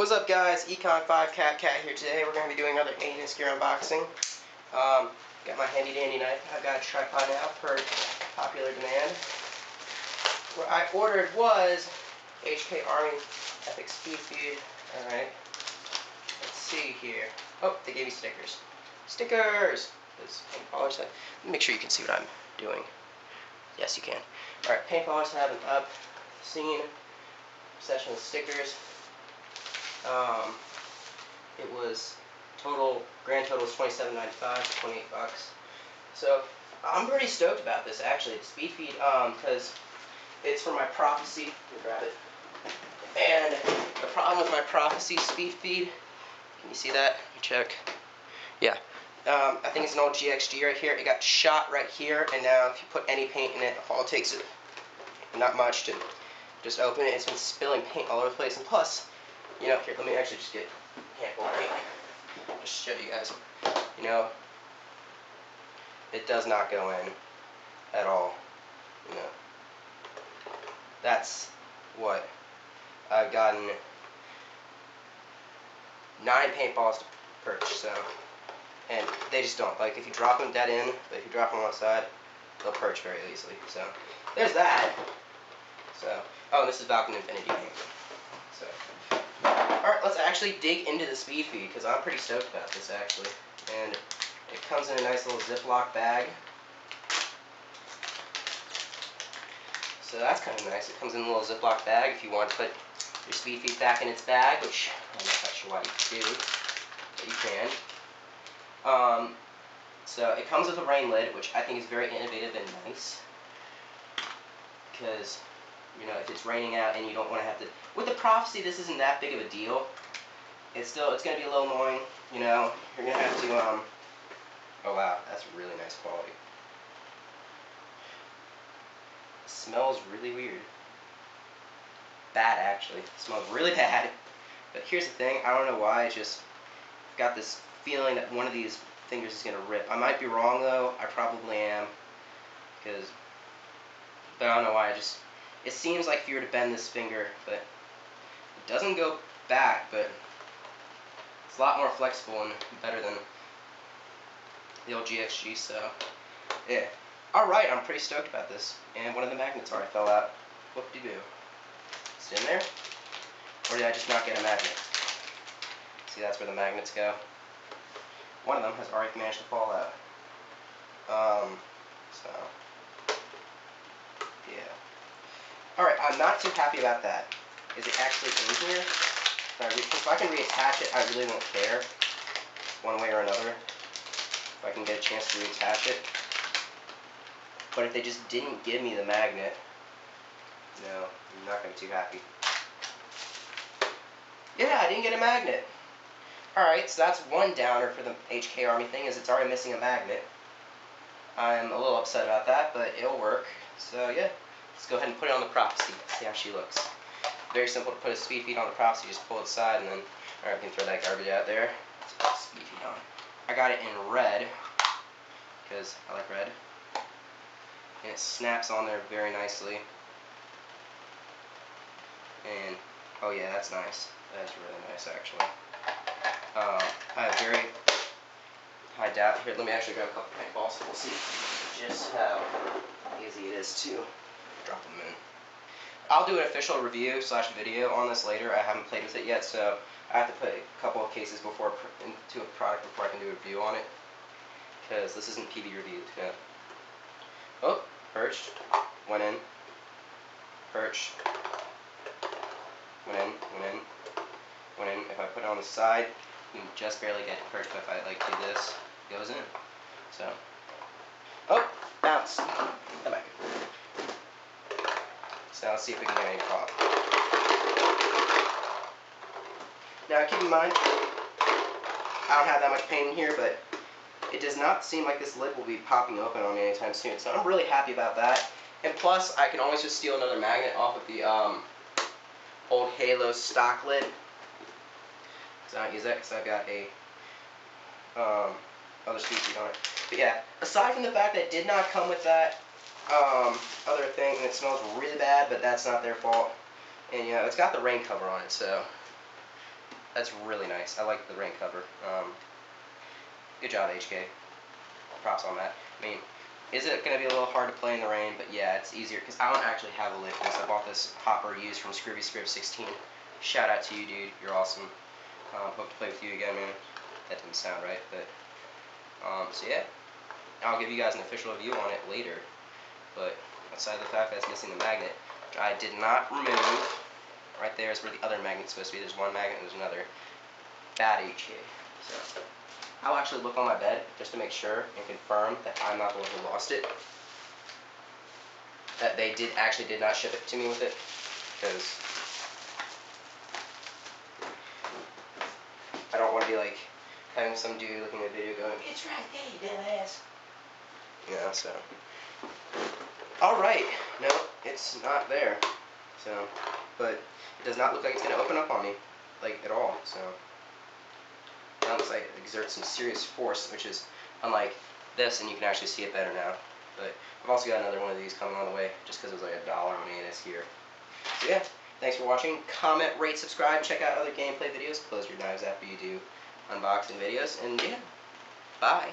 What's up guys, Econ5 Cat Cat here today. We're going to be doing another ANS gear unboxing. Um, got my handy dandy knife. I've got a tripod now per popular demand. What I ordered was HK Army Epic Speed Feed. Alright. Let's see here. Oh, they gave me stickers. Stickers! This paint. Make sure you can see what I'm doing. Yes, you can. Alright, paint polish have an up scene session with stickers. Um, it was total grand total was 27.95, 28 bucks. So I'm pretty stoked about this actually. The speed feed because um, it's for my prophecy. Grab it. And the problem with my prophecy speed feed, can you see that? Check. Yeah. Um, I think it's an old GXG right here. It got shot right here, and now if you put any paint in it, all it takes is not much to just open it. It's been spilling paint all over the place, and plus, you know, here, let me actually just get handful of paint. Just show you guys. You know, it does not go in at all. You know, that's what I've gotten nine paintballs to perch. So, and they just don't. Like if you drop them dead in, but if you drop them on the side, they'll perch very easily. So, there's that. So, oh, this is Valken Infinity So. Alright, let's actually dig into the speed feed, because I'm pretty stoked about this, actually. And it comes in a nice little Ziploc bag. So that's kind of nice. It comes in a little Ziploc bag if you want to put your speed feed back in its bag, which I'm not quite sure why you do, but you can. Um, so it comes with a rain lid, which I think is very innovative and nice. Because you know, if it's raining out and you don't want to have to... With the Prophecy, this isn't that big of a deal. It's still, it's going to be a little annoying, you know. You're going to have to, um... Oh, wow, that's really nice quality. It smells really weird. Bad, actually. Smells really bad. But here's the thing, I don't know why, it's just... Got this feeling that one of these fingers is going to rip. I might be wrong, though. I probably am. Because... But I don't know why, I just it seems like if you were to bend this finger, but doesn't go back, but it's a lot more flexible and better than the old GXG, so yeah. Alright, I'm pretty stoked about this. And one of the magnets already fell out. Do? Is it in there? Or did I just not get a magnet? See, that's where the magnets go. One of them has already managed to fall out. Um, so... Yeah. Alright, I'm not too happy about that. Is it actually in here? If I, if I can reattach it, I really won't care. One way or another. If I can get a chance to reattach it. But if they just didn't give me the magnet, no, I'm not going to be too happy. Yeah, I didn't get a magnet. Alright, so that's one downer for the HK Army thing, is it's already missing a magnet. I'm a little upset about that, but it'll work. So, yeah. Let's go ahead and put it on the prophecy. See how she looks. Very simple to put a speed feed on the props. You Just pull it aside and then, alright, we can throw that garbage out there. Speed feed on. I got it in red because I like red. And it snaps on there very nicely. And, oh yeah, that's nice. That's really nice, actually. Uh, I have very high doubt. Here, let me actually grab a couple paintballs. We'll see just how easy it is to drop them in. I'll do an official review slash video on this later. I haven't played with it yet, so I have to put a couple of cases before into a product before I can do a review on it. Because this isn't PB reviewed. Yeah. Oh, perched. Went in. Perched. Went in. Went in. Went in. If I put it on the side, you can just barely get perched. But if I like do this, it goes in. So. Oh, bounce. So let's see if we can get any pop. Now keep in mind, I don't have that much paint in here, but it does not seem like this lid will be popping open on me anytime soon. So I'm really happy about that. And plus, I can always just steal another magnet off of the um, old Halo stock lid. So I don't use that because I've got a um, other species on it. But yeah, aside from the fact that it did not come with that um, other thing, and it smells really bad, but that's not their fault. And, you know, it's got the rain cover on it, so that's really nice. I like the rain cover. Um, good job, HK. Props on that. I mean, is it going to be a little hard to play in the rain? But yeah, it's easier because I don't actually have a lid this. I bought this hopper used from Scrivy Scriv 16. Shout out to you, dude. You're awesome. Um, hope to play with you again, man. That didn't sound right, but um, so yeah, I'll give you guys an official review on it later. But aside the fact that it's missing the magnet, I did not remove. Right there is where the other magnet's supposed to be. There's one magnet and there's another. Bad HK. So I'll actually look on my bed just to make sure and confirm that I'm not the one who lost it. That they did actually did not ship it to me with it. Because I don't want to be like having some dude looking at the video going, It's right there, you dumbass. Know, so. Alright. No, it's not there. So, but it does not look like it's going to open up on me. Like, at all. So, that looks like it exerts some serious force, which is unlike this, and you can actually see it better now. But I've also got another one of these coming on the way, just because it was like a dollar on ANS gear. So yeah, thanks for watching. Comment, rate, subscribe, check out other gameplay videos. Close your knives after you do unboxing videos. And yeah, bye.